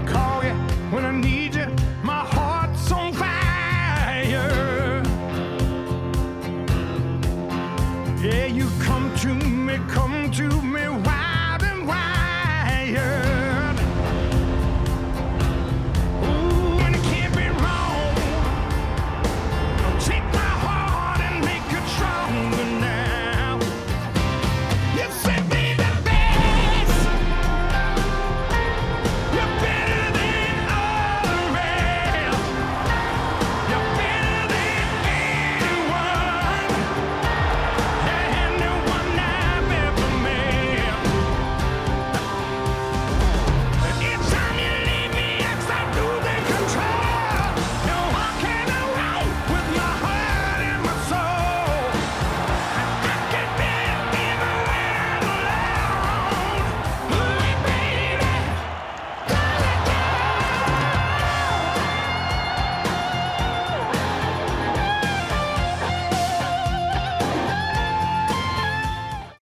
i'll call you when i need you. My heart's on come